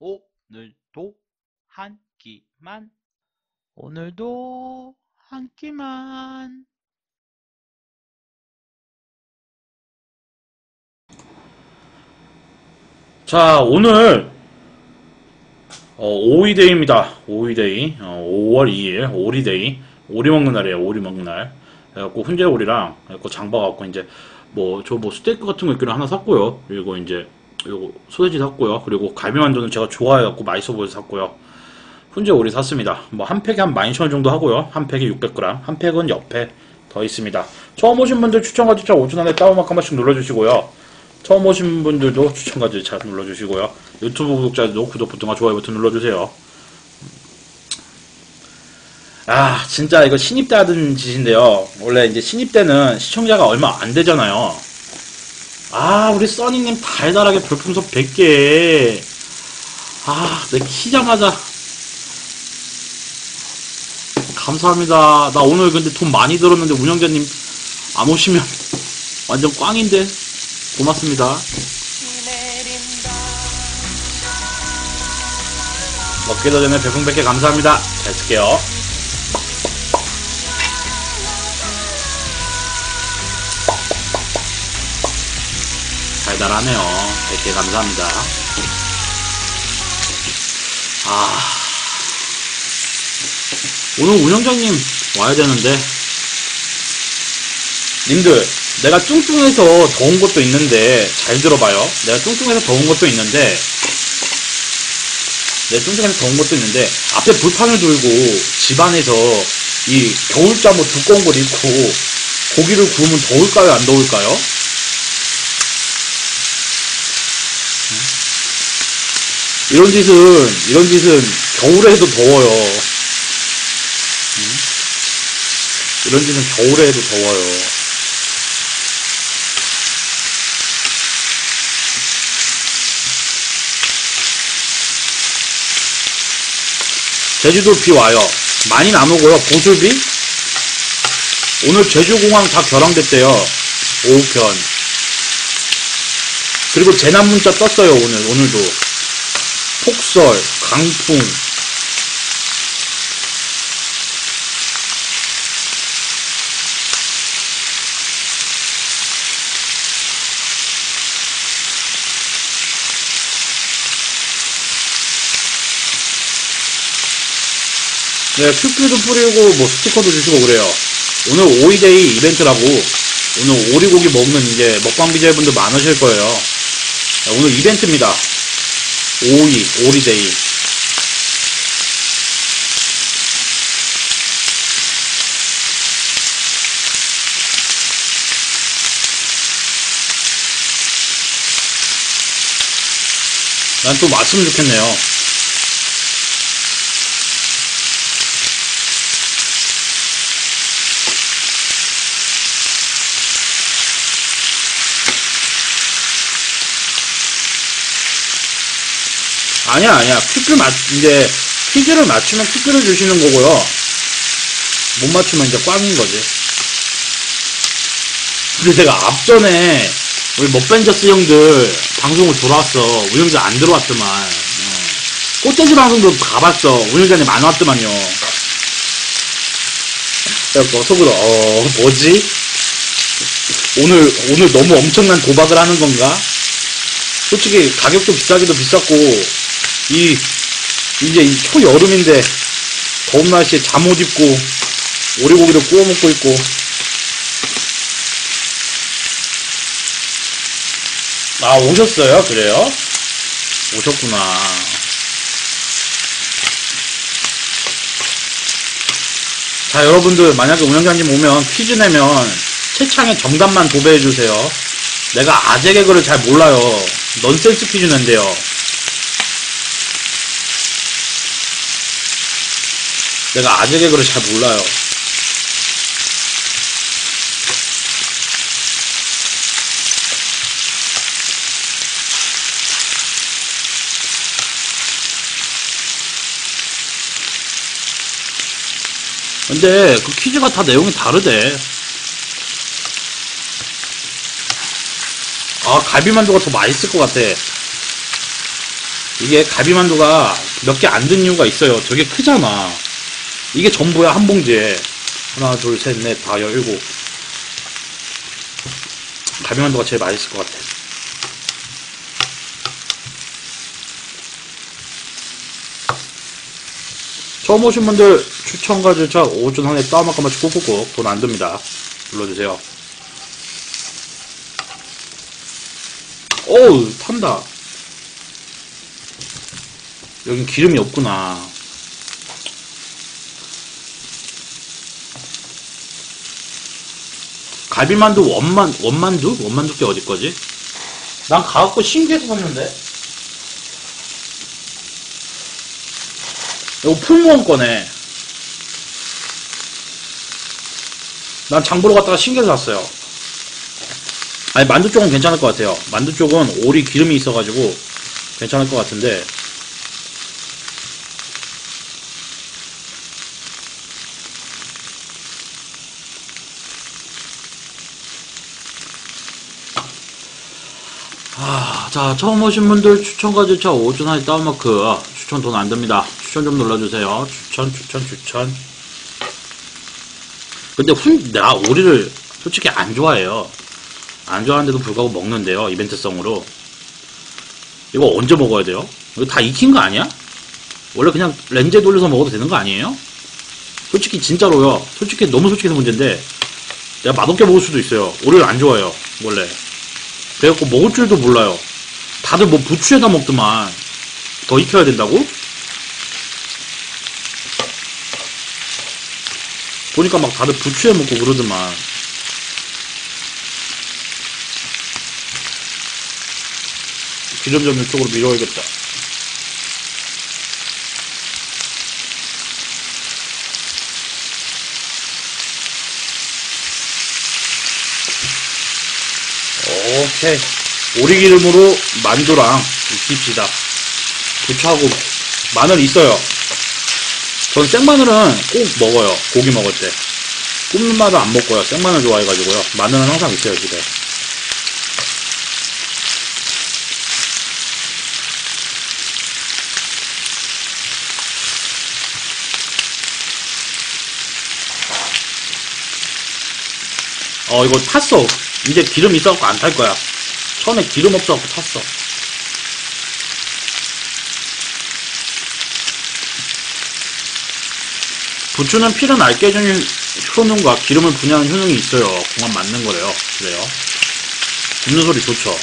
오늘도 한 끼만 오늘도 한 끼만 자, 오늘 어, 오이데이입니다. 오이데이. 어, 5월 2일 오리데이. 오리 먹는 날이에요. 오리 먹는 날. 그래갖고 훈제 오리랑 그래갖고 장 봐갖고 이제 뭐 저뭐 스테이크 같은 거 있기는 하나 샀고요. 그리고 이제 요거 소세지 샀고요. 그리고 갈비만두는 제가 좋아해갖고 맛있어 보여서 샀고요. 훈제 오리 샀습니다. 뭐 한 팩에 한 12,000원 정도 하고요. 한 팩에 600g. 한 팩은 옆에 더 있습니다. 처음 오신 분들 추천과 추천 5천 원에 다운마크 한 번씩 눌러주시고요. 처음 오신 분들도 추천까지 잘 눌러주시고요. 유튜브 구독자들도 구독 버튼과 좋아요 버튼 눌러주세요. 아, 진짜 이거 신입 때 하던 짓인데요. 원래 이제 신입 때는 시청자가 얼마 안 되잖아요. 아, 우리 써니님 달달하게 별풍선 100개. 아, 내 키자마자. 감사합니다. 나 오늘 근데 돈 많이 들었는데 운영자님 안 오시면 완전 꽝인데. 고맙습니다. 먹기도 전에 별풍 100개 감사합니다. 잘 쓸게요. 달달하네요. 100개 감사합니다. 아. 오늘 운영자님 와야 되는데. 님들, 내가 뚱뚱해서 더운 것도 있는데, 잘 들어봐요. 내가 뚱뚱해서 더운 것도 있는데, 내 뚱뚱해서 더운 것도 있는데, 앞에 불판을 들고, 집안에서 이 겨울잠 뭐 두꺼운 걸 입고, 고기를 구우면 더울까요? 안 더울까요? 이런 짓은, 이런 짓은 겨울에 해도 더워요. 이런 짓은 겨울에 해도 더워요. 제주도 비 와요. 많이는 안 오고요. 보슬비? 오늘 제주공항 다 결항됐대요. 오후편. 그리고 재난 문자 떴어요, 오늘, 오늘도. 폭설, 강풍. 네, 퀵뷰도 뿌리고, 뭐, 스티커도 주시고 그래요. 오늘 오이데이 이벤트라고, 오늘 오리고기 먹는 이제 먹방 BJ분들 많으실 거예요. 자, 오늘 이벤트입니다. 오이, 오리데이. 난 또 맞으면 좋겠네요. 아니야, 아니야. 퀴즈 맞, 이제, 퀴즈를 맞추면 퀴즈를 주시는 거고요. 못 맞추면 이제 꽝인 거지. 근데 제가 앞전에, 우리 먹벤져스 형들 방송을 돌아왔어. 운영자 안 들어왔더만. 어. 꽃돼지 방송도 가봤어. 운영자님 안 왔더만요. 그래서 속으로, 어, 뭐지? 오늘, 오늘 너무 엄청난 도박을 하는 건가? 솔직히 가격도 비싸기도 비쌌고, 이, 이제 이 초여름인데, 더운 날씨에 잠옷 입고, 오리고기를 구워 먹고 있고, 아, 오셨어요? 그래요? 오셨구나. 자, 여러분들, 만약에 운영자님 오면 퀴즈 내면 채창에 정답만 도배해주세요. 내가 아재 개그를 잘 몰라요. 넌센스 퀴즈 낸대요. 내가 아재 개그를 잘 몰라요. 근데 그 퀴즈가 다 내용이 다르대. 아, 갈비만두가 더 맛있을 것 같아. 이게 갈비만두가 몇 개 안 든 이유가 있어요. 되게 크잖아. 이게 전부야, 한 봉지에. 하나, 둘, 셋, 넷, 다, 열, 일곱. 갈비만두가 제일 맛있을 것 같아. 처음 오신 분들 추천과 절차 5분 안에 다운 한 번씩 꾹꾹꾹 돈 안 듭니다. 눌러주세요. 어우, 탄다. 여긴 기름이 없구나. 갈비만두 원만, 원만두? 원만두 게 어디 거지? 난 가갖고 신기해서 샀는데? 이거 풍무원 거네. 난 장보러 갔다가 신기해서 샀어요. 아니, 만두 쪽은 괜찮을 것 같아요. 만두 쪽은 오리 기름이 있어가지고 괜찮을 것 같은데. 아, 자, 처음 오신 분들 추천과 절차 5준 하이 다운마크. 아, 추천 돈 안 듭니다. 추천 좀 눌러주세요. 추천, 추천, 추천. 근데 훈, 내가 오리를 솔직히 안 좋아해요. 안 좋아하는데도 불구하고 먹는데요. 이벤트성으로. 이거 언제 먹어야 돼요? 이거 다 익힌 거 아니야? 원래 그냥 렌즈에 돌려서 먹어도 되는 거 아니에요? 솔직히 진짜로요. 솔직히 너무 솔직해서 문제인데 내가 맛없게 먹을 수도 있어요. 오리를 안 좋아해요. 원래. 그래갖고 먹을 줄도 몰라요. 다들 뭐 부추에다 먹더만 더 익혀야 된다고? 보니까 막 다들 부추에 먹고 그러더만 기름 좀 이쪽으로 밀어야겠다. 오케이. 오리기름으로 만두랑 익힙시다. 부추하고 마늘 있어요. 전 생마늘은 꼭 먹어요. 고기 먹을 때. 굽는 마늘 안 먹고요. 생마늘 좋아해가지고요. 마늘은 항상 있어요, 집에. 어, 이거 탔어. 이제 기름 있어갖고 안 탈 거야. 처음에 기름 없어갖고 탔어. 부추는 피를 맑게 해주는 효능과 기름을 분해하는 효능이 있어요. 공합 맞는 거래요. 그래요. 굽는 소리 좋죠.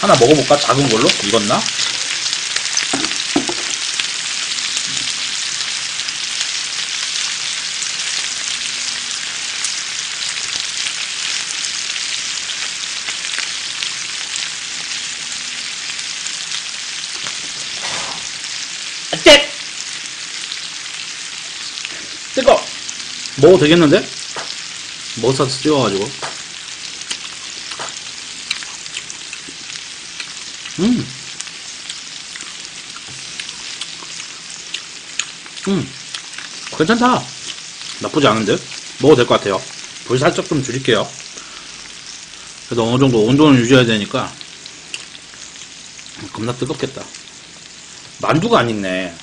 하나 먹어볼까? 작은 걸로? 익었나? 땡! 뜨거! 먹어도 되겠는데? 머스타드 찍어가지고. 음. 음. 괜찮다. 나쁘지 않은데? 먹어도 될 것 같아요. 불 살짝 좀 줄일게요. 그래도 어느 정도 온도는 유지해야 되니까. 겁나 뜨겁겠다. 만두가 안 익네.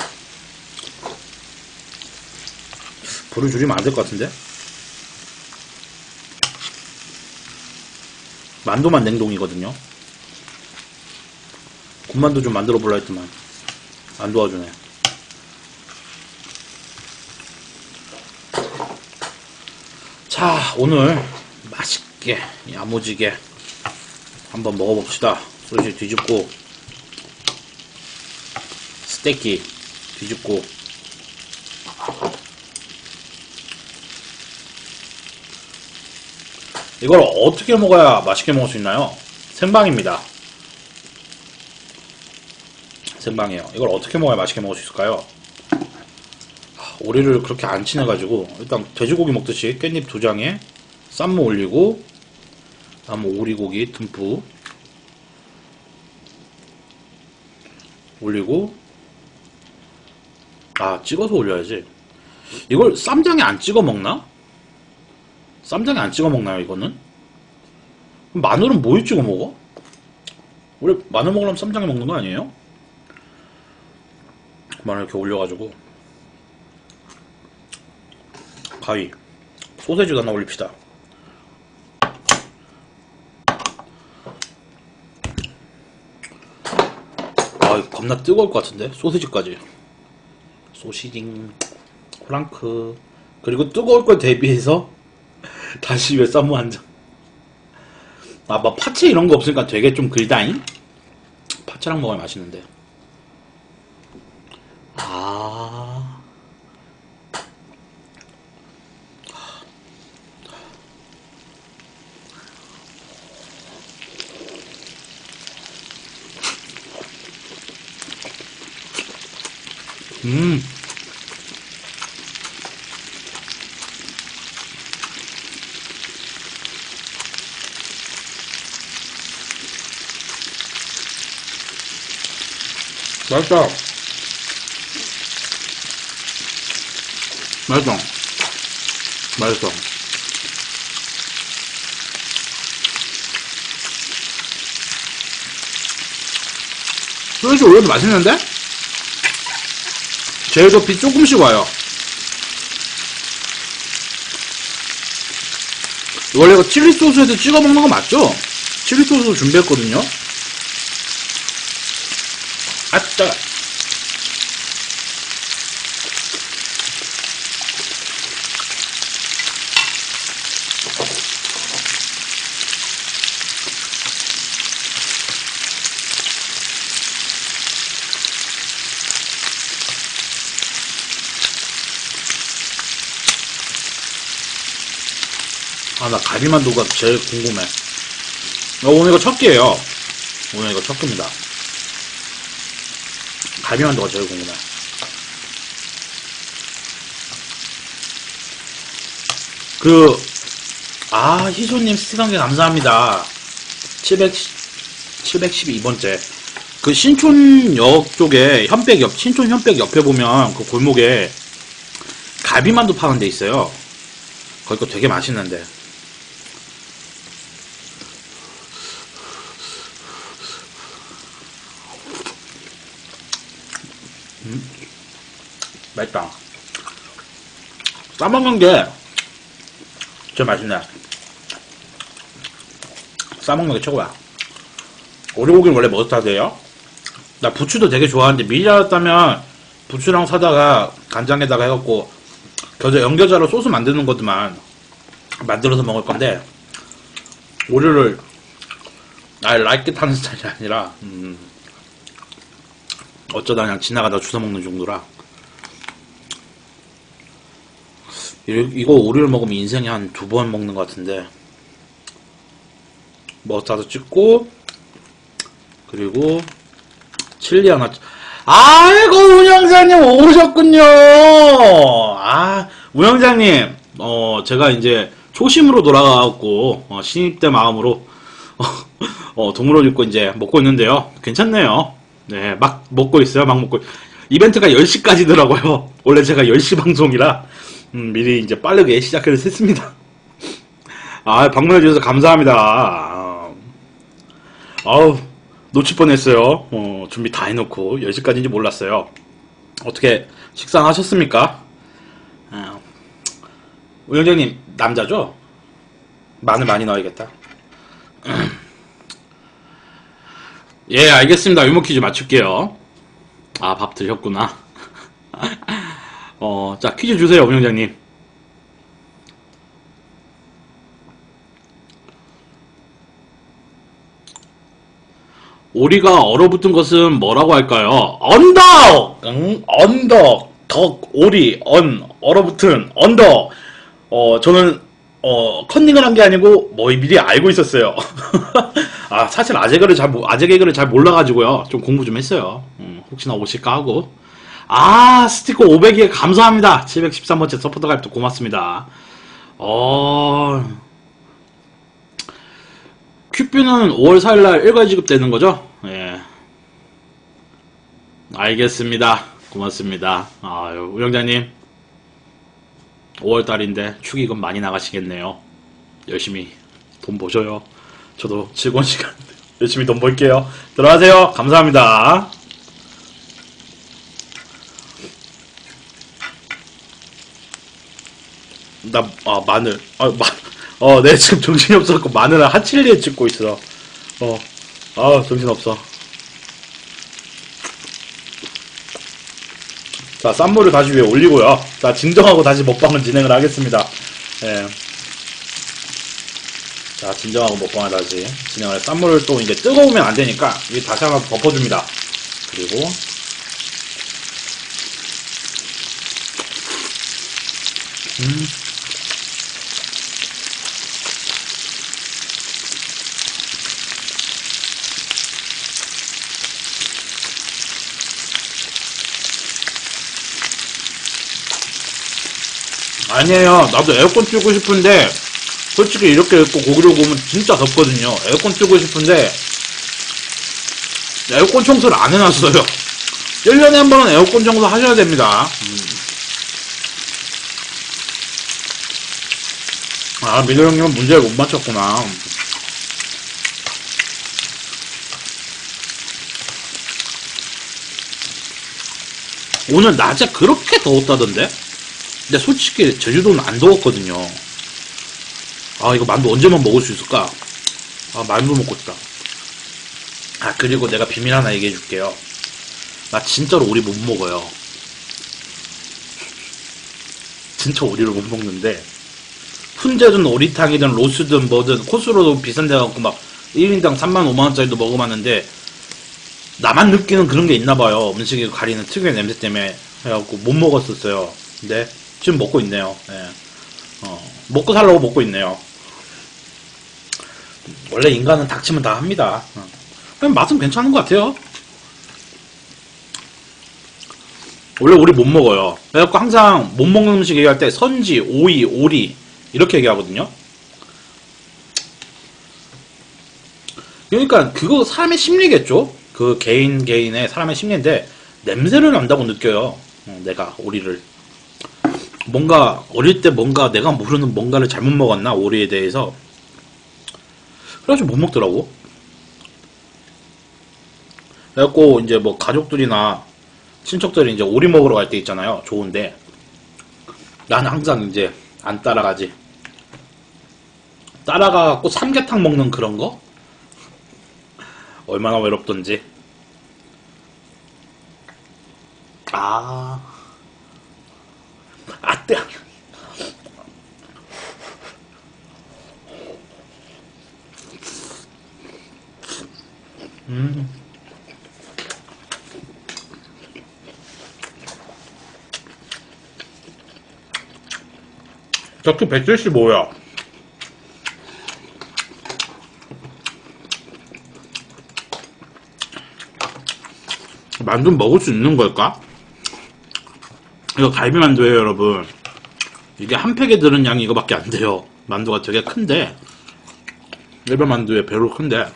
불을 줄이면 안 될 것 같은데? 만두만 냉동이거든요. 군만두 좀 만들어 볼라 했더만 안 도와주네. 자, 오늘 맛있게 야무지게 한번 먹어봅시다. 소시 뒤집고 스테이키 뒤집고 이걸 어떻게 먹어야 맛있게 먹을 수 있나요? 생방입니다. 생방이에요. 이걸 어떻게 먹어야 맛있게 먹을 수 있을까요? 아, 오리를 그렇게 안 친해가지고 일단 돼지고기 먹듯이 깻잎 두 장에 쌈무 올리고 다음 오리고기 듬뿍 올리고 아 찍어서 올려야지 이걸 쌈장에 안 찍어 먹나? 쌈장에 안 찍어 먹나요 이거는? 마늘은 뭐에 찍어 먹어? 우리 마늘 먹으려면 쌈장에 먹는 거 아니에요? 마늘 이렇게 올려가지고 가위 소세지도 하나 올립시다 아 겁나 뜨거울 것 같은데 소세지까지 소시징 프랑크 그리고 뜨거울 걸 대비해서 다시 왜 쌈무 한 장 아, 뭐 파채 이런 거 없으니까 되게 좀 글다잉? 파채랑 먹어야 맛있는데. 아. 음. 맛있다. 맛있어. 맛있어. 소시지 올려도 맛있는데? 제일도피 조금씩 와요. 원래 이거 칠리 소스에도 찍어 먹는 거 맞죠? 칠리 소스 준비했거든요. 아, 따가. 아, 나 갈비만두가 제일 궁금해. 어, 오늘 이거 첫 끼예요. 오늘 이거 첫 끼입니다. 갈비만두가 제일 궁금해. 그, 아, 희소님 스티커 감사합니다. 700, 712번째. 그 신촌역 쪽에 현백 옆, 신촌 현백 옆에 보면 그 골목에 갈비만두 파는 데 있어요. 거기 거 되게 맛있는데. 맛있다. 싸먹는 게 제일 맛있네. 싸먹는 게 최고야. 오리고기는 원래 머스타드예요. 나 부추도 되게 좋아하는데 미리 알았다면 부추랑 사다가 간장에다가 해갖고 겨자 연겨자로 소스 만드는 것도만 만들어서 먹을 건데 오리를 아 라이크 타는 스타일이 아니라 음, 어쩌다 그냥 지나가다 주워 먹는 정도라 이- 이거 오리를 먹으면 인생에 한 두 번 먹는 것 같은데. 머스타드 찍고 그리고 칠리 하나 찍- 아이고 운영자님 오셨군요! 아 운영자님 어 제가 이제 초심으로 돌아가고 어, 신입 때 마음으로 어, 동물원 입고 이제 먹고 있는데요. 괜찮네요. 네 막 먹고 있어요 막 먹고. 이벤트가 10시까지더라고요. 원래 제가 10시 방송이라 음, 미리 이제 빠르게 시작해서 했습니다. 아, 방문해 주셔서 감사합니다. 아, 아우, 놓칠 뻔했어요. 어, 준비 다 해놓고 10시까지인지 몰랐어요. 어떻게 식사 하셨습니까? 아, 우영장님, 남자죠? 마늘 많이 넣어야겠다. 예, 알겠습니다. 유머 퀴즈 맞출게요. 아, 밥 드셨구나. 어, 자, 퀴즈 주세요, 운영장님. 오리가 얼어붙은 것은 뭐라고 할까요? 언덕! 응, 언덕, 덕, 오리, 언, 얼어붙은, 언덕. 어, 저는, 어, 컨닝을 한 게 아니고, 뭐, 미리 알고 있었어요. 아, 사실 아재 개그를 잘, 모- 아재 개그를 잘 몰라가지고요. 좀 공부 좀 했어요. 음, 혹시나 오실까 하고. 아, 스티커 500개 감사합니다. 713번째 서포터 가입도 고맙습니다. 어, 큐뷰는 5월 4일날 일괄 지급되는 거죠? 예. 알겠습니다. 고맙습니다. 아유, 우영자님. 5월달인데 축의금 많이 나가시겠네요. 열심히 돈 보셔요. 저도 즐거운 시간 열심히 돈 벌게요. 들어가세요. 감사합니다. 나, 아, 마늘. 아, 마, 어, 내 지금 정신이 없어갖고 마늘을 하칠리에 찍고 있어. 어, 아, 정신없어. 자, 쌈무를 다시 위에 올리고요. 자, 진정하고 다시 먹방을 진행을 하겠습니다. 예. 자, 진정하고 먹방을 다시 진행을 해. 쌈무를 또 이제 뜨거우면 안 되니까 위에 다시 한번 덮어줍니다. 그리고 음. 아니에요. 나도 에어컨 틀고 싶은데 솔직히 이렇게 입고 고기를 구우면 진짜 덥거든요. 에어컨 틀고 싶은데 에어컨 청소를 안 해놨어요. 1년에 한 번은 에어컨 청소 하셔야 됩니다. 음. 아, 미도 형님은 문제를 못 맞췄구나. 오늘 낮에 그렇게 더웠다던데? 근데 솔직히 제주도는 안 더웠거든요. 아 이거 만두 언제만 먹을 수 있을까? 아 만두 먹고 싶다. 아 그리고 내가 비밀 하나 얘기해 줄게요. 나 진짜로 오리 못 먹어요. 진짜 오리를 못 먹는데 훈제든 오리탕이든 로스든 뭐든 코스로도 비싼 데 갖고 막 1인당 3만 5만원짜리도 먹어봤는데 나만 느끼는 그런 게 있나 봐요. 음식이 가리는 특유의 냄새 때문에 해갖고 못 먹었었어요. 근데 지금 먹고 있네요. 예. 어, 먹고 살라고 먹고 있네요. 원래 인간은 닥치면 다 합니다. 어. 맛은 괜찮은 것 같아요. 원래 우리 못 먹어요. 그래갖고 항상 못 먹는 음식 얘기할 때 선지, 오이, 오리 이렇게 얘기하거든요. 그러니까 그거 사람의 심리겠죠. 그 개인 개인의 사람의 심리인데 냄새를 난다고 느껴요. 어, 내가 오리를 뭔가 어릴 때 뭔가 내가 모르는 뭔가를 잘못 먹었나 오리에 대해서 그래가지고 못 먹더라고. 그래갖고 이제 뭐 가족들이나 친척들이 이제 오리 먹으러 갈 때 있잖아요. 좋은데 난 항상 이제 안 따라가지. 따라가갖고 삼계탕 먹는 그런 거? 얼마나 외롭던지. 아. 아, 뜨 음. 저기 175야. 만두 먹을 수 있는 걸까? 이거 갈비 만두예요, 여러분. 이게 한 팩에 들은 양이 이거밖에 안 돼요. 만두가 되게 큰데 일반 만두에 배로 큰데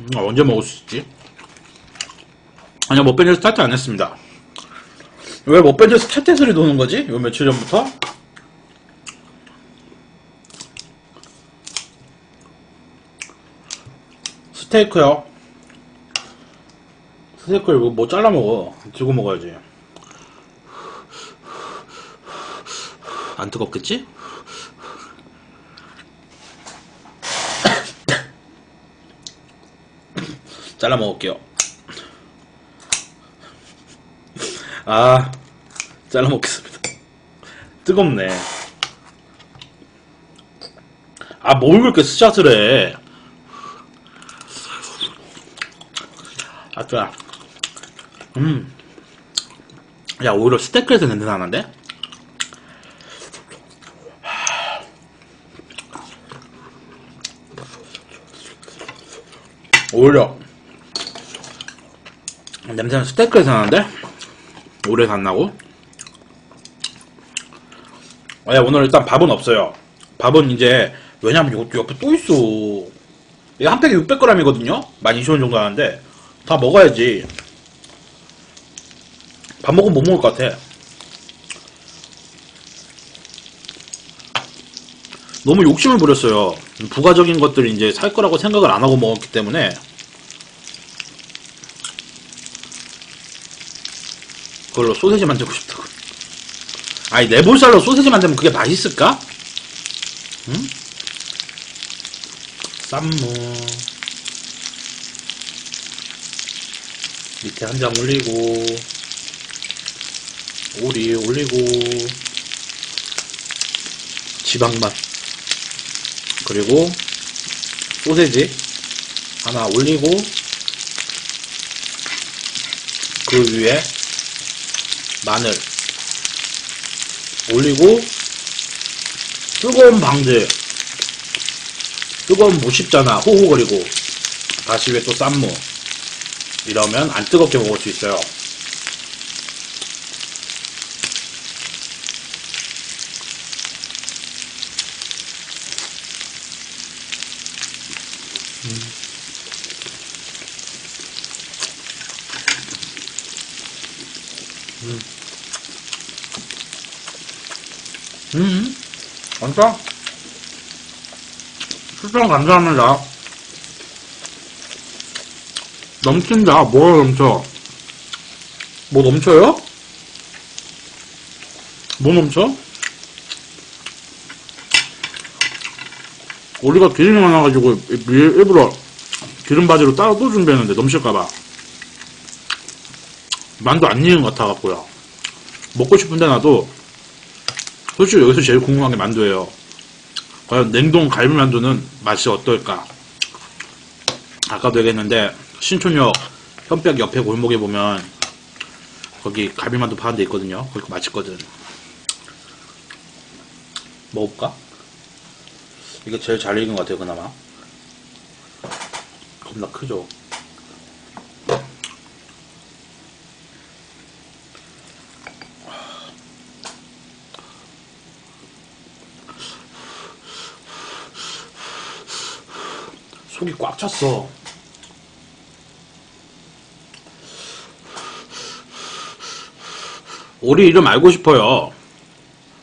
음, 언제 먹을 수 있지? 아니요, 먹벤져스 탈퇴 안 했습니다. 왜 먹벤져스 탈퇴 소리 도는 거지? 요 며칠 전부터? 스테이크요. 스테이크를 뭐, 뭐 잘라 먹어. 들고 먹어야지. 안 뜨겁겠지? 잘라 먹을게요. 아, 잘라 먹겠습니다. 뜨겁네. 아, 뭘 그렇게 스샷을 해? 아, 좋아. 음. 야, 오히려 스테이크에서 냄새 나는데? 오히려 냄새는 스테이크에서 나는데? 오래서 안 나고? 아, 야, 오늘 일단 밥은 없어요. 밥은 이제, 왜냐면 요, 옆에 또 있어. 이게 한 팩에 600g이거든요? 12,000원 정도 하는데, 다 먹어야지. 밥 먹으면 못 먹을 것 같아. 너무 욕심을 부렸어요. 부가적인 것들을 이제 살 거라고 생각을 안 하고 먹었기 때문에 그걸로 소세지 만들고 싶다고. 아니 내볼살로 소세지 만들면 그게 맛있을까? 응? 쌈무 밑에 한 장 올리고 오리 올리고 지방맛. 그리고 소세지 하나 올리고 그 위에 마늘 올리고 뜨거운 방제 뜨거운 못 씹잖아. 호호거리고. 다시 위에 또 쌈무. 이러면 안 뜨겁게 먹을 수 있어요 음, 완전 추천 감사합니다. 넘친다. 뭐가 넘쳐? 뭐 넘쳐요? 뭐 넘쳐? 우리가 기름이 많아가지고 일- 일부러 기름 바지로 따로 또 준비했는데 넘칠까봐 만두 안 익은 것 같아갖고요. 먹고 싶은데 나도 솔직히 여기서 제일 궁금한 게 만두예요. 과연 냉동 갈비 만두는 맛이 어떨까? 아까도 얘기했는데 신촌역 현벽 옆에 골목에 보면 거기 갈비 만두 파는 데 있거든요. 거기 맛있거든. 먹어볼까? 이게 제일 잘 익은 것 같아요, 그나마. 겁나 크죠? 속이 꽉 찼어. 오리 이름 알고 싶어요.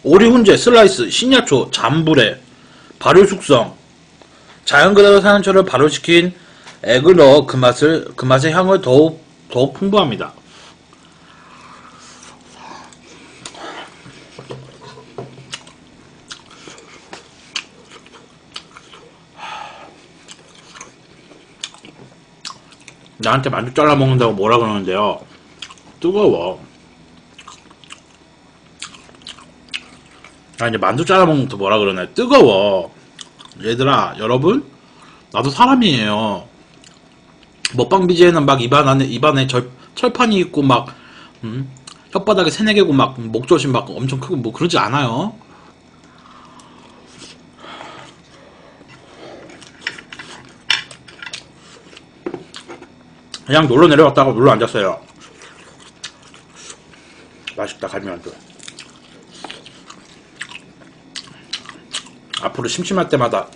오리 훈제, 슬라이스, 신야초, 잠불에, 발효 숙성, 자연 그대로 사는 철을 발효시킨 액을 넣어 그 맛을 그 맛의 향을 더욱 더욱 풍부합니다. 나한테 만두 잘라 먹는다고 뭐라 그러는데요. 뜨거워. 아 이제 만두 잘라 먹는 것도 뭐라 그러네. 뜨거워. 얘들아, 여러분, 나도 사람이에요. 먹방 BJ는 막 입안 안에 입안에 절, 철판이 있고 막 음, 혓바닥에 세네 개고 막 목젖이 막 엄청 크고 뭐 그러지 않아요. 그냥 놀러 내려갔다가 놀러 앉았어요. 맛있다 갈비만두. 앞으로 심심할 때마다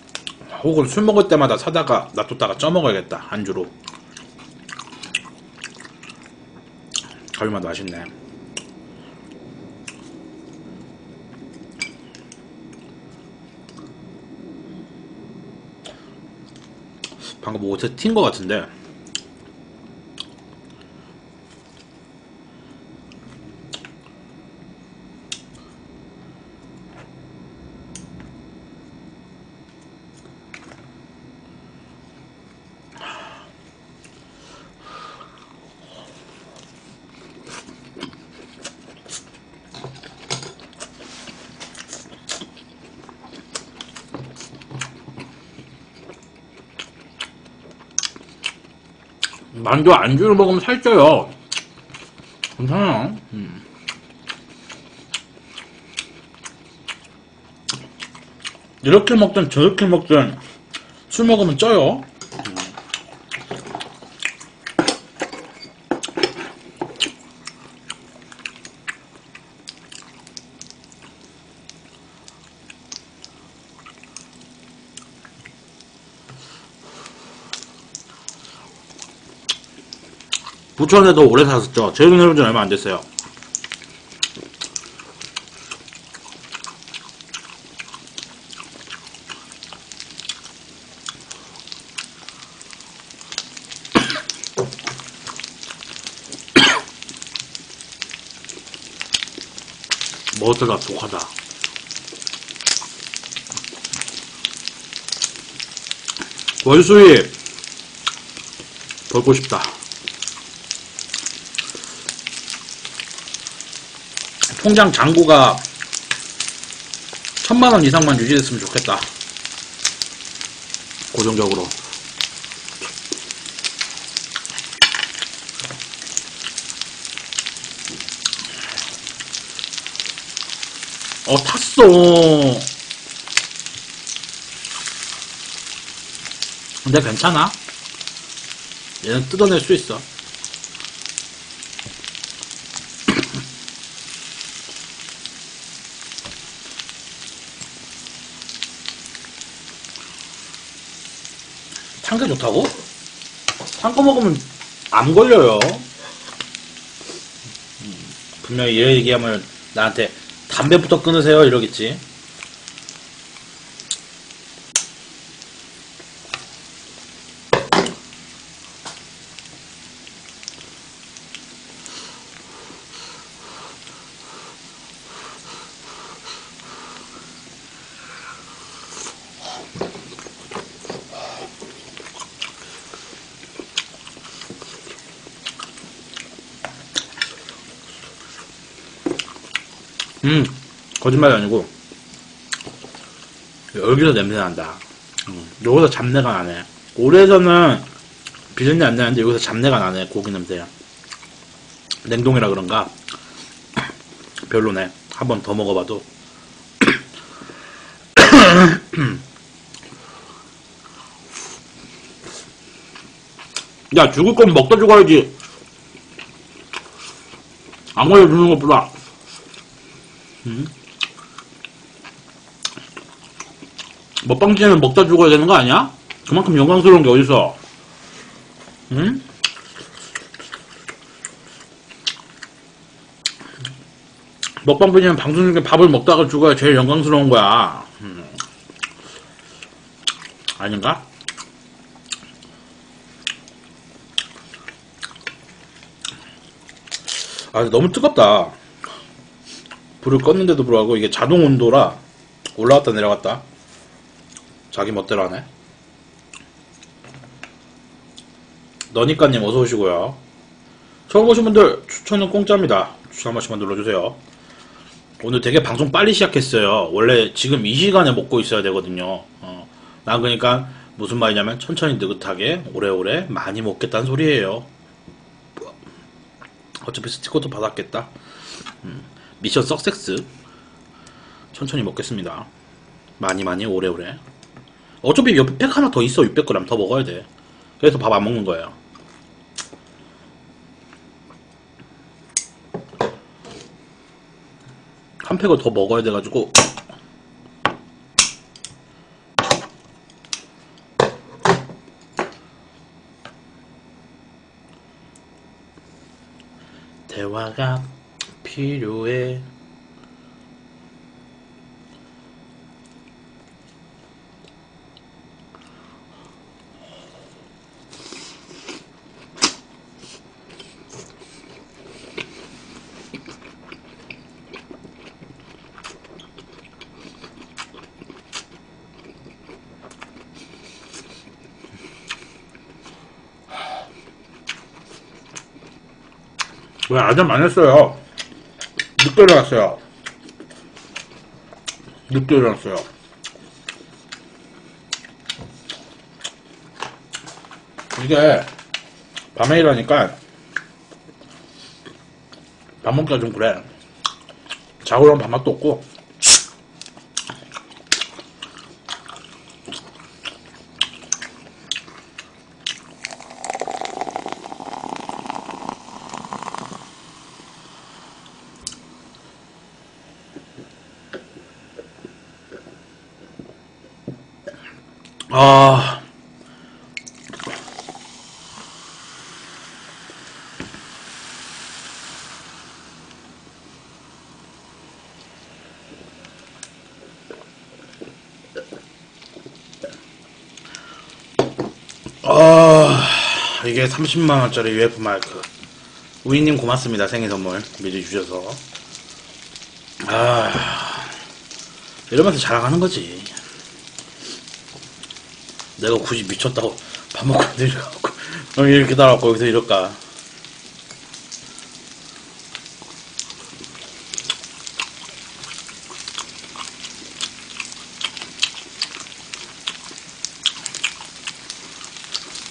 혹은 술 먹을 때마다 사다가 놔뒀다가 쪄먹어야겠다 안주로. 갈비만두 맛있네. 방금 뭐 옷에 튄것 같은데 만두 안주를 먹으면 살쪄요. 괜찮아요. 음. 이렇게 먹든 저렇게 먹든 술 먹으면 쪄요. 온천에도 오래 살았었죠. 재우는 해본 지 얼마 안 됐어요. 먹었더라 독하다 월수이 벌고 싶다 통장 잔고가 천만 원 이상만 유지됐으면 좋겠다. 고정적으로. 어, 탔어. 근데 괜찮아. 얘는 뜯어낼 수 있어. 탄게 좋다고? 탄거 먹으면 안 걸려요. 음, 분명히 이래 얘기하면 나한테 담배부터 끊으세요 이러겠지. 음, 거짓말이 아니고, 여기서 냄새 난다. 음, 여기서 잡내가 나네. 올해에서는 비린내 안 나는데 여기서 잡내가 나네, 고기 냄새야. 냉동이라 그런가? 별로네. 한 번 더 먹어봐도. 야, 죽을 거면 먹다 죽어야지. 안 걸려주는 것보다. 먹방지는 먹다 죽어야 되는 거 아니야? 그만큼 영광스러운 게 어딨어? 응? 먹방편이면 방송 중에 밥을 먹다가 죽어야 제일 영광스러운 거야. 음. 아닌가? 아, 너무 뜨겁다. 불을 껐는데도 불구하고 이게 자동 온도라 올라갔다 내려갔다. 자기 멋대로 하네. 너니까님 어서 오시고요. 처음 오신 분들 추천은 공짜입니다. 추천 한 번씩만 눌러주세요. 오늘 되게 방송 빨리 시작했어요. 원래 지금 이 시간에 먹고 있어야 되거든요. 어, 난 그러니까 무슨 말이냐면 천천히 느긋하게 오래오래 많이 먹겠다는 소리예요. 어차피 스티커도 받았겠다. 음, 미션 석섹스. 천천히 먹겠습니다. 많이 많이 오래오래. 어차피 옆에 팩 하나 더 있어. 600g 더 먹어야 돼. 그래서 밥 안 먹는 거예요. 한 팩을 더 먹어야 돼가지고. 대화가 필요해 왜 아점 안 했어요? 늦게 일어났어요. 늦게 일어났어요. 이게 밤에 일하니까 밥 먹기가 좀 그래. 자고 일어나면 밥맛도 없고 30만원짜리 UF 마이크. 우이님 고맙습니다 생일 선물. 미리 주셔서. 아 이러면서 자랑하는 거지. 내가 굳이 미쳤다고 밥 먹고 내려고. 어, 이렇게 달았고 여기서 이럴까?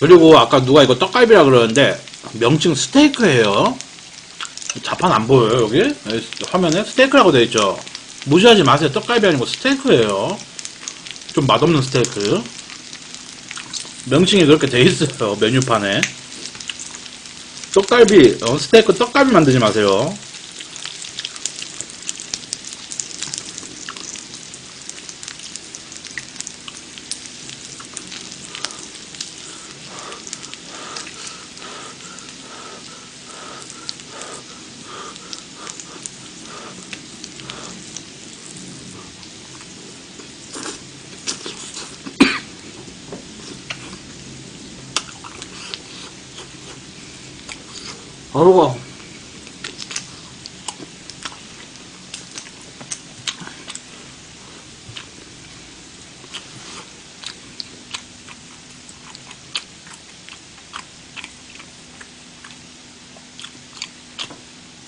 그리고 아까 누가 이거 떡갈비라 그러는데 명칭 스테이크예요. 자판 안 보여요 여기? 여기 화면에 스테이크라고 되어 있죠. 무시하지 마세요. 떡갈비 아니고 스테이크예요. 좀 맛없는 스테이크. 명칭이 그렇게 돼 있어요 메뉴판에. 떡갈비 어, 스테이크 떡갈비 만들지 마세요. 어려워.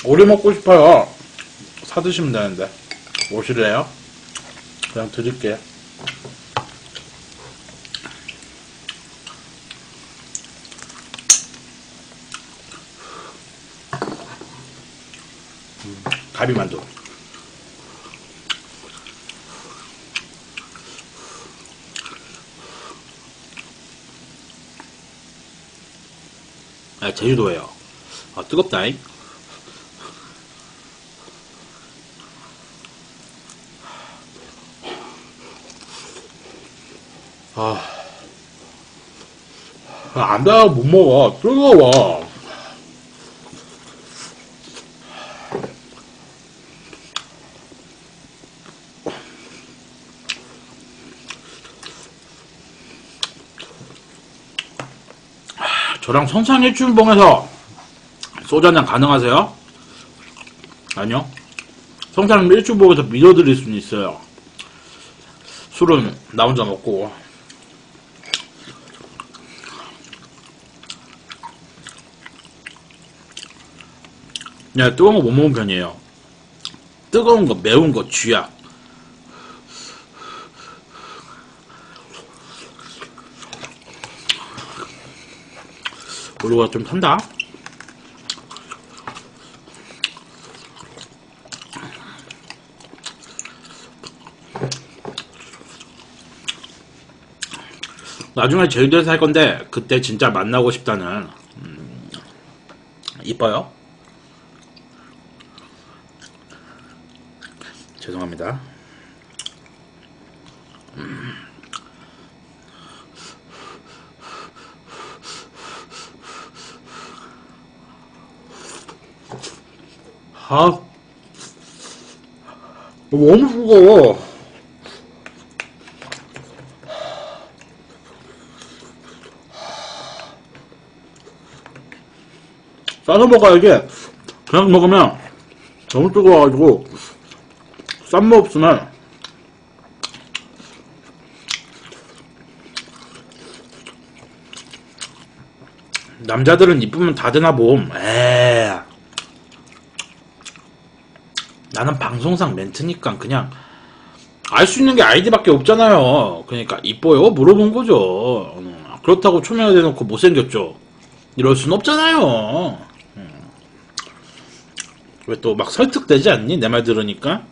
오리 먹고 싶어요. 사드시면 되는데. 오실래요? 그냥 드릴게요. 가비만두. 아, 제주도예요. 아, 뜨겁다잉. 아, 아, 안 돼, 못 먹어. 뜨거워. 저랑 성산 일주봉에서 소주 한잔 가능하세요? 아니요. 성산 일주봉에서 믿어드릴 수는 있어요. 술은 나 혼자 먹고. 야, 뜨거운 거 못 먹은 편이에요. 뜨거운 거, 매운 거, 쥐약. 그리고 좀 탄다. 나중에 제주도에서 할 건데 그때 진짜 만나고 싶다는 음, 이뻐요. 죄송합니다. 아, 너무 무거워. 싸서 먹어야지. 그냥 먹으면 너무 뜨거워가지고 쌈무 없으면 남자들은 이쁘면 다 되나 봄. 에. 나는 방송상 멘트니까 그냥 알 수 있는 게 아이디밖에 없잖아요. 그러니까 이뻐요? 물어본 거죠. 음, 그렇다고 초면에 대놓고 못생겼죠. 이럴 순 없잖아요. 왜 또 막 설득되지 않니? 내 말 들으니까.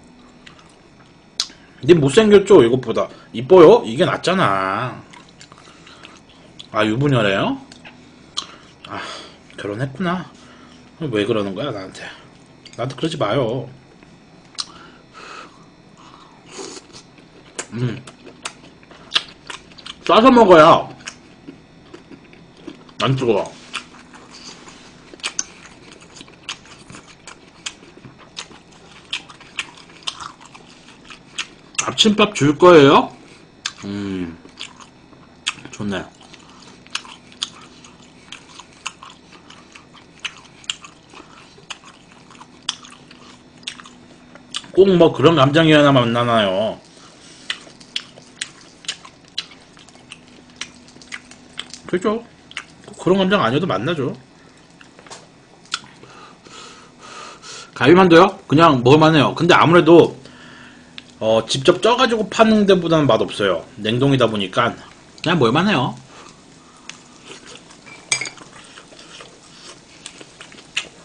니 못생겼죠? 이것보다. 이뻐요? 이게 낫잖아. 아, 유부녀래요? 아, 결혼했구나. 왜 그러는 거야, 나한테? 나한테 그러지 마요. 음. 싸서 먹어야 안 뜨거워. 아침밥 줄 거예요? 음, 좋네. 꼭 뭐 그런 감정이어야 만나나요? 그죠? 꼭 그런 감정 아니어도 만나죠. 가위만두요? 그냥 먹을만해요. 근데 아무래도 어, 직접 쪄가지고 파는 데보다는 맛없어요. 냉동이다 보니까 그냥 먹을만해요.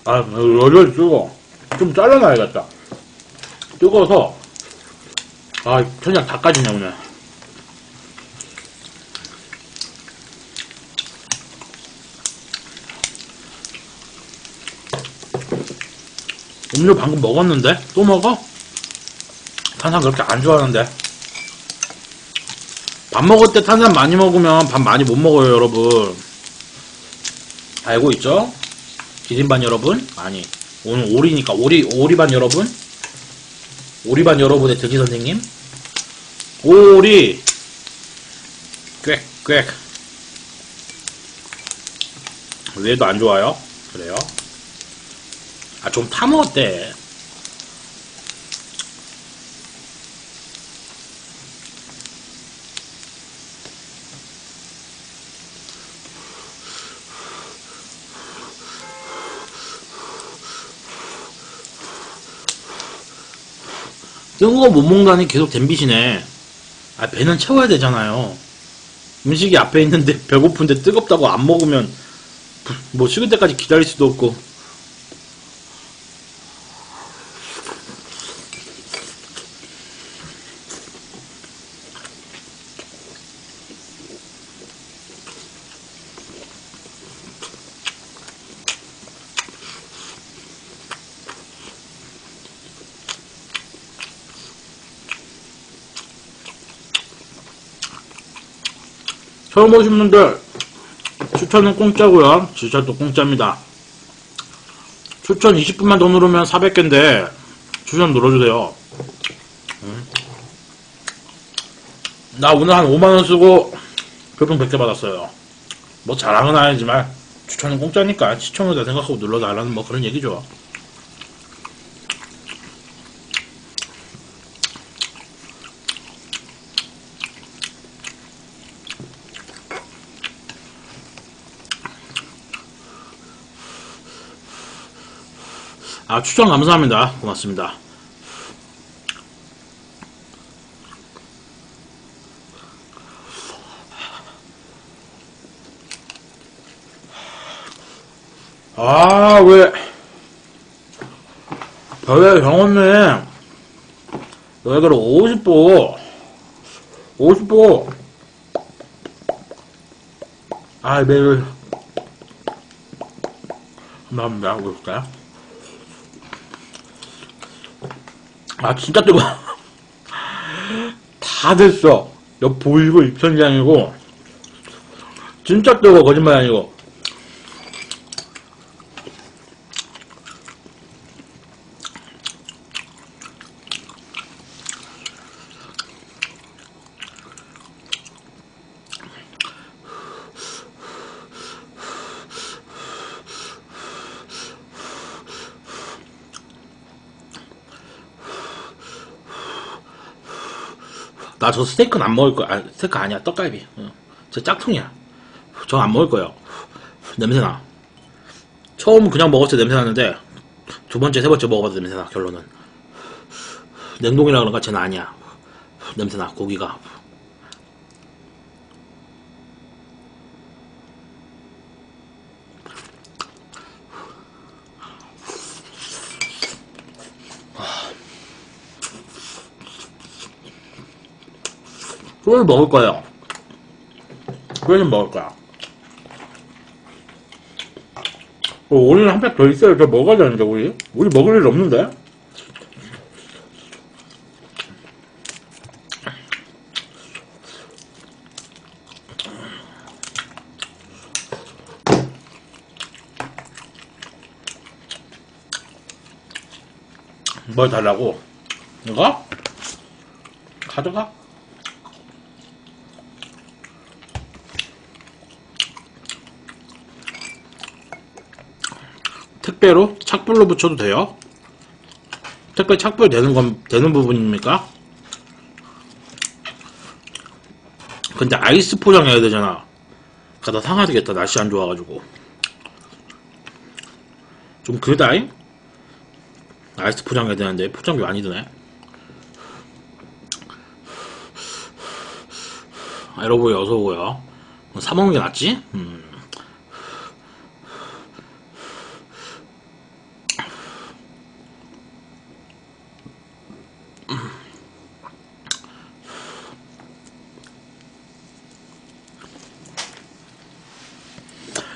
아, 열려 뜨거. 좀 잘라놔야겠다. 뜨거워서 아, 그냥 닭까지네 오늘. 음료 방금 먹었는데 또 먹어? 탄산 그렇게 안 좋아하는데 밥 먹을 때 탄산 많이 먹으면 밥 많이 못 먹어요 여러분 알고 있죠? 기린반 여러분? 아니 오늘 오리니까 오리 오리반 여러분? 오리반 여러분의 득이 선생님? 오리 꽥꽥 왜도 안 좋아요? 그래요? 아, 좀 타먹었대. 뜨거운 거못 먹다니 계속 댐비시네. 아, 배는 채워야 되잖아요. 음식이 앞에 있는데 배고픈데 뜨겁다고 안 먹으면 뭐 식을 때까지 기다릴 수도 없고 처음 오신 분들 추천은 공짜고요. 주차도 공짜입니다. 추천 20분만 더 누르면 400개인데 추천 눌러주세요. 음. 나 오늘 한 5만원 쓰고 별풍 100개 받았어요. 뭐 자랑은 아니지만 추천은 공짜니까 시청자다 생각하고 눌러달라는 뭐 그런 얘기죠 아, 추천 감사합니다. 고맙습니다. 아, 왜, 왜 그래, 50보. 50보. 아, 매일. 감사합니다. 볼까요? 아 진짜 뜨거. 다 됐어. 옆 보이고 입천장이고. 진짜 뜨거 거짓말 아니고 나 저 스테이크는 안 먹을 거야. 아, 스테이크 아니야. 떡갈비. 응. 저 짝퉁이야. 저 안 먹을 거예요. 냄새나. 처음 그냥 먹었을 때 냄새 나는데 두 번째 세 번째 먹어봐도 냄새나 결론은. 냉동이라 그런가? 쟤는 아니야. 냄새나 고기가 그걸 먹을 거예요 그거는 먹을 거야 어, 오늘 한 팩 더 있어요 저 먹어야 되는데 우리 우리 먹을 일 없는데 뭘 달라고? 이거? 가져가? 택배로 착불로 붙여도 돼요. 택배 착불 되는 건 되는 부분입니까? 근데 아이스 포장해야 되잖아. 가다 상하겠다 날씨 안 좋아가지고 좀 그러다잉? 아이스 포장해야 되는데 포장비 많이 드네. 아, 여러분 어서 오고요. 사 먹는 게 낫지? 음.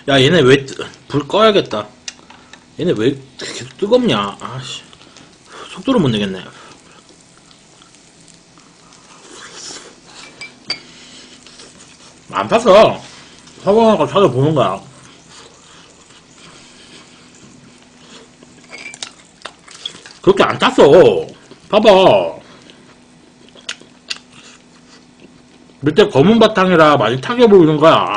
야 얘네 왜 불 꺼야겠다. 얘네 왜 계속 뜨겁냐? 아씨 속도를 못 내겠네. 안 탔어. 사과하고 찾아보는 거야. 그렇게 안 탔어. 봐봐. 밑에 검은 바탕이라 많이 타게 보이는 거야.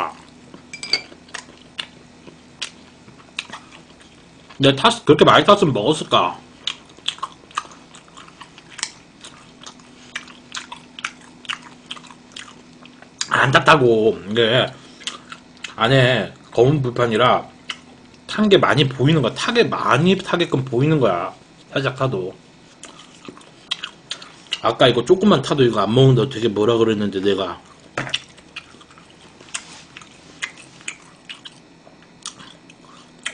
근데 탔, 그렇게 많이 탔으면 먹었을까? 안 탔다고. 이게 안에 검은 불판이라 탄 게 많이 보이는 거야. 타게 많이 타게끔 보이는 거야. 살짝 타도. 아까 이거 조금만 타도 이거 안 먹는다 되게 뭐라 그랬는데 내가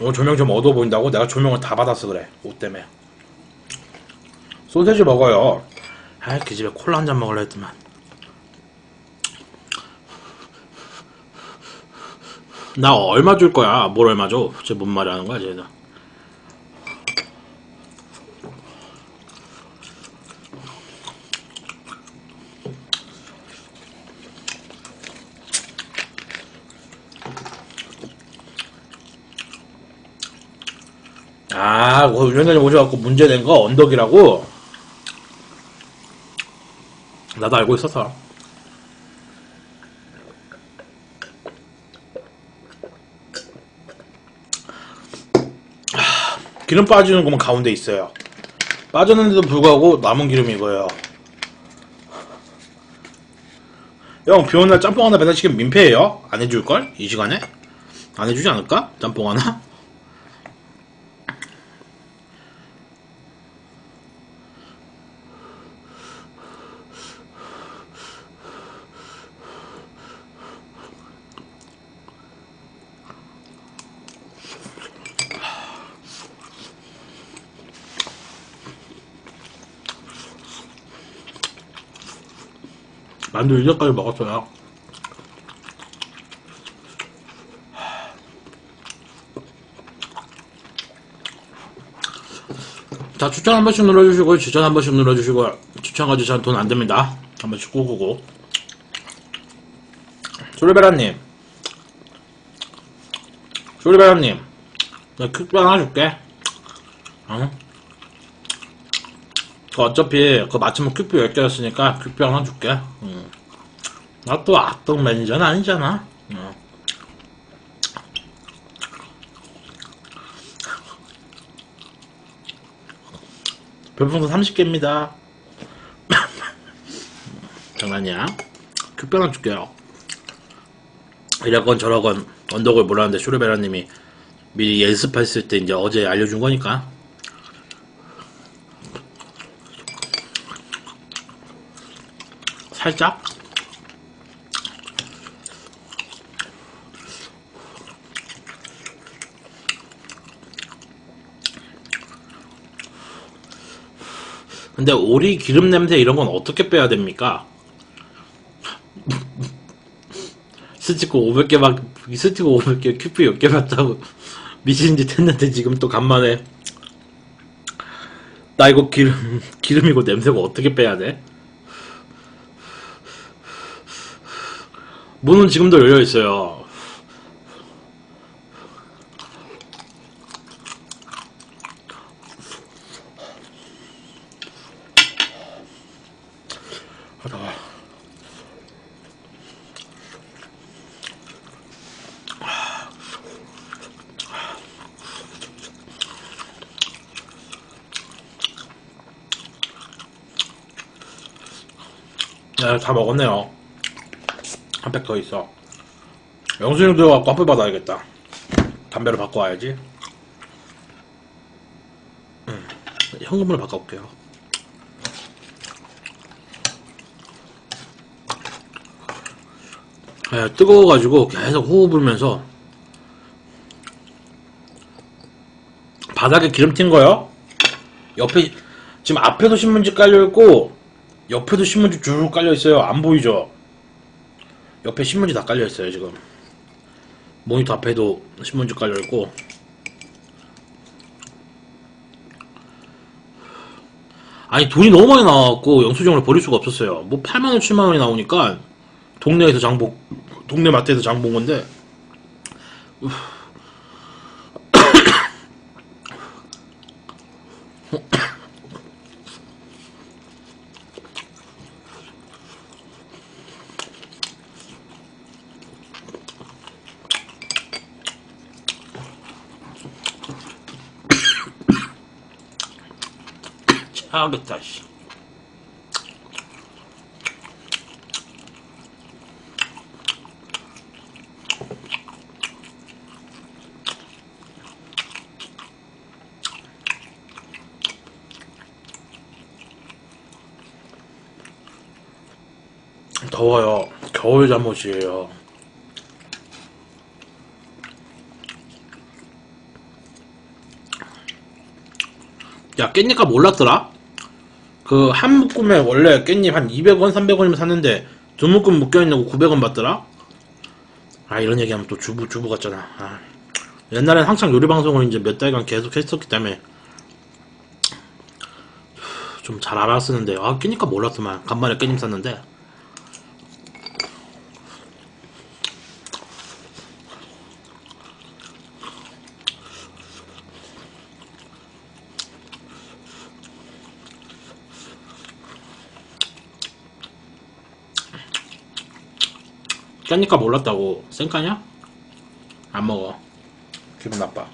오늘 조명 좀 어두워 보인다고? 내가 조명을 다 받았어 그래 옷 때문에. 소세지 먹어요. 아이 그 집에 콜라 한 잔 먹으려 했더만. 나 얼마 줄 거야? 뭘 얼마 줘? 쟤 뭔 말이 하는 거야 쟤는 아, 그 운전자님 오셔갖고 문제 낸 거 언덕이라고? 나도 알고 있었어. 하, 기름 빠지는 거면 가운데 있어요. 빠졌는데도 불구하고 남은 기름이 이거예요. 형, 비 오는 날 짬뽕 하나 배달시키면 민폐예요? 안 해줄걸? 이 시간에? 안 해주지 않을까? 짬뽕 하나? 만두 이제까지 먹었어요. 자, 추천 한 번씩 눌러주시고, 추천 한 번씩 눌러주시고, 추천 가지고 저는 돈안 됩니다. 한 번씩 꾸꾸고. 조리베라님. 조리베라님. 나 큐브 하나 줄게. 어? 그 어차피 그 맞춤은 큐피 10개였으니까 큐피 하나 줄게. 응. 나 또 악동 매니저는 아니잖아. 응. 별풍선 30개입니다. 장난이야. 하나 줄게요. 이라건 저라건 언덕을 몰랐는데 슈르베라님이 미리 연습했을 때 이제 어제 알려준 거니까. 살짝 근데 오리 기름 냄새 이런 건 어떻게 빼야 됩니까? 스티커 500개 막 스티커 500개 큐피 10개 받다고 미친 짓 했는데 지금 또 간만에 나 이거 기름 기름이고 냄새고 어떻게 빼야 돼? 문은 지금도 열려 있어요. 하다가 네, 다 먹었네요. 한 팩 더 있어. 영수증 갖고 화풀 받아야겠다. 담배로 바꿔와야지. 음, 현금으로 바꿔올게요. 네, 뜨거워가지고 계속 호흡 불면서 바닥에 기름 튄 거요. 옆에 지금 앞에도 신문지 깔려 있고 옆에도 신문지 쭉 깔려 있어요. 안 보이죠? 옆에 신문지 다 깔려 있어요 지금. 모니터 앞에도 신문지 깔려 있고. 아니 돈이 너무 많이 나와갖고 영수증을 버릴 수가 없었어요. 뭐 8만 원, 7만 원이 나오니까 동네에서 장본 동네 마트에서 장본 건데 차겠다 씨. 더워요. 겨울 잠옷이에요. 야, 깻잎값 올랐더라? 그, 한 묶음에 원래 깻잎 한 200원, 300원이면 샀는데, 두 묶음 묶여있는 거 900원 받더라? 아, 이런 얘기하면 또 주부, 주부 같잖아. 아. 옛날엔 한창 요리 방송을 이제 몇 달간 계속 했었기 때문에, 좀 잘 알았었는데, 아, 깻잎값 몰랐더만. 간만에 깻잎 샀는데, 깻잎값 올랐다고 쌩까냐? 안 먹어. 기분 나빠.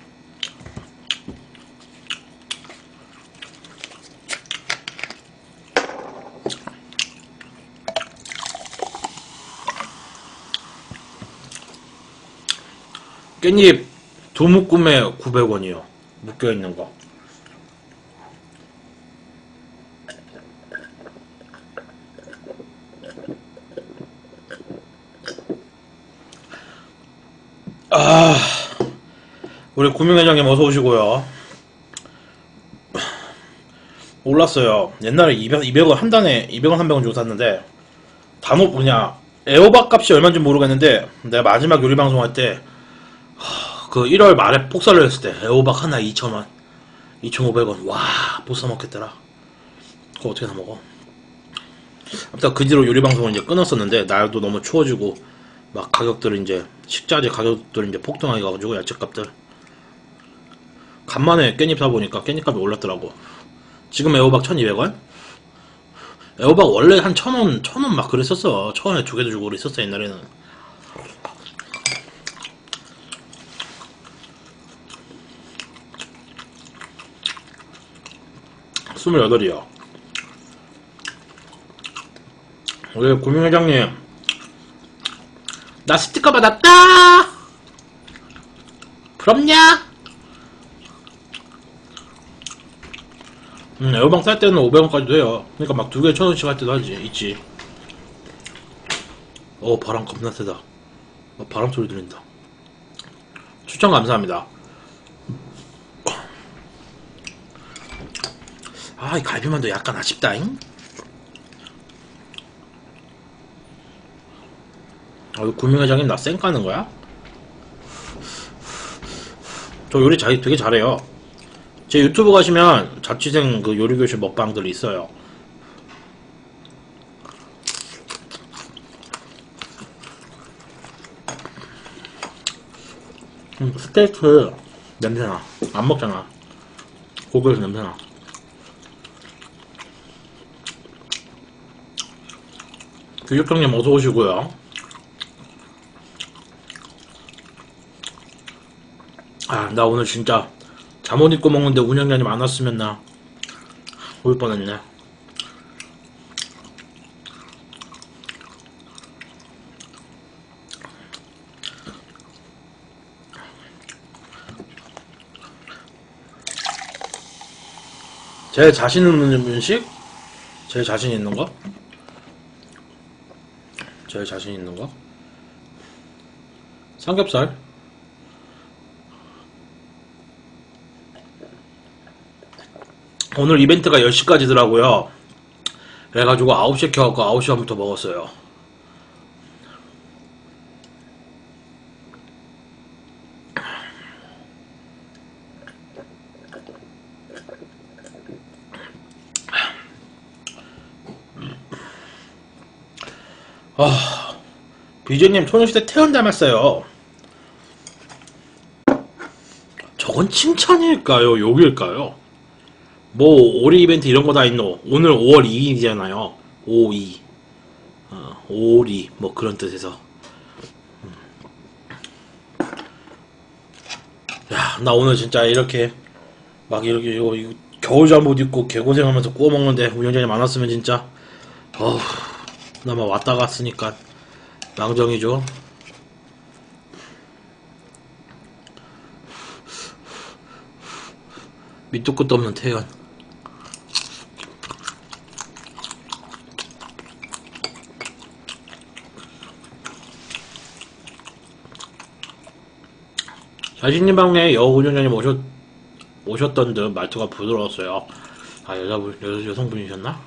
깻잎 두 묶음에 900원이요. 묶여있는 거. 우리 구명회장님 어서 오시고요. 올랐어요. 옛날에 200, 200원 한 단에 200원, 300원 주고 샀는데 단호 뭐냐 에어박 값이 얼마인지 모르겠는데 내가 마지막 요리 방송할 때 그 1월 말에 폭살을 했을 때 에어박 하나 2,000원, 2,500원 와못 사 먹겠더라. 그거 어떻게 사 먹어? 아무튼 그 뒤로 요리 방송을 이제 끊었었는데 날도 너무 추워지고 막 가격들이 이제 식자재 가격들이 이제 폭등하게 가지고 야채값들 간만에 깻잎 사보니까 깻잎값이 올랐더라고 지금 애호박 1200원? 애호박 원래 한 1000원 1000원 막 그랬었어 1000원에 두 개도 주고 그랬었어 옛날에는 스물여덟이요 우리 구명회장님 나 스티커 받았다! 부럽냐? 음, 에어방 쌀 때는 500원까지도 해요. 그러니까 막 두 개에 천 원씩 할 때도 하지, 있지. 어, 바람 겁나 세다. 어, 바람 소리 들린다. 추천 감사합니다. 아, 이 갈비만두 약간 아쉽다잉? 어, 구명회장님 나 쌩 까는 거야? 저 요리 잘, 되게 잘해요. 제 유튜브 가시면 자취생 그 요리교실 먹방들이 있어요. 음, 스테이크 냄새나. 안 먹잖아. 고기에서 냄새나. 교육형님 어서 오시고요. 아, 나 오늘 진짜 잠옷 입고 먹는데 운영량이 많았으면 나 올 뻔했네 제 자신 있는 음식? 제 자신 있는 거? 제 자신 있는 거? 삼겹살? 오늘 이벤트가 10시까지더라고요. 그래가지고 9시에 켜갖고 9시 반부터 먹었어요. 아, 비제님 소녀시대 태연 닮았어요. 저건 칭찬일까요? 욕일까요? 뭐 올해 이벤트 이런 거 다 있노. 오늘 5월 2일이잖아요. 5.2. 어, 5.2. 뭐 그런 뜻에서. 음. 야, 나 오늘 진짜 이렇게 막 이렇게 이거, 겨울 잠옷 입고 개고생하면서 구워 먹는데 운영자님 많았으면 진짜 어후, 나만 왔다 갔으니까 망정이죠. 밑도 끝도 없는 태연. 자신님 방에 여우 운영자님 오셨, 오셨던 듯 말투가 부드러웠어요. 아, 여자분, 여, 여성분이셨나?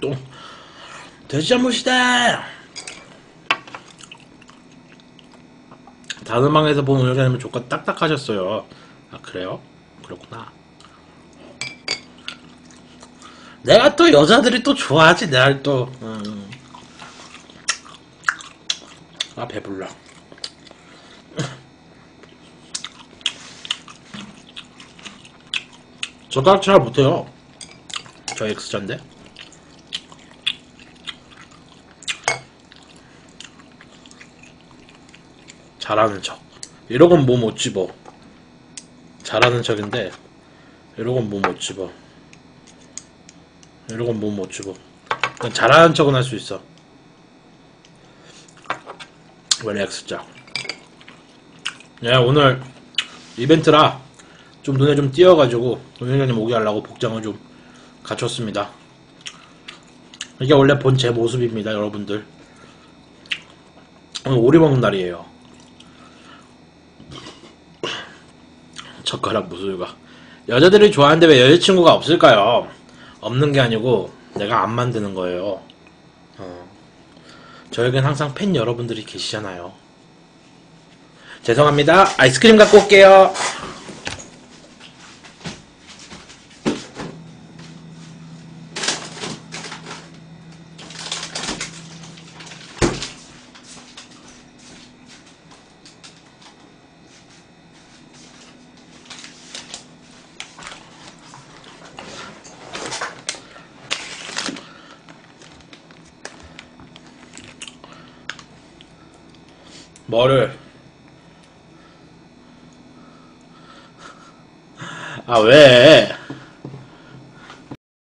또, 돼지 잘못이다! 다른 방에서 본 운영자님은 조금 딱딱하셨어요. 아, 그래요? 그렇구나. 내가 또 여자들이 또 좋아하지, 내가 또. 음. 아, 배불러. 젓가락 잘 못해요. 저 X자인데. 잘하는 척. 이러건 뭐못 집어. 잘하는 척인데, 이러건 뭐못 집어. 이러건 뭐못 집어. 그냥 잘하는 척은 할 수 있어. 원래 X자. 예, 오늘 이벤트라 좀 눈에 좀 띄어가지고 운영자님 오게 하려고 복장을 좀 갖췄습니다. 이게 원래 본 제 모습입니다, 여러분들. 오늘 오리 먹는 날이에요. 젓가락 무술가. 여자들이 좋아하는데 왜 여자친구가 없을까요? 없는 게 아니고 내가 안 만드는 거예요. 어. 저에겐 항상 팬 여러분들이 계시잖아요. 죄송합니다. 아이스크림 갖고 올게요. 뭐를? 아, 왜?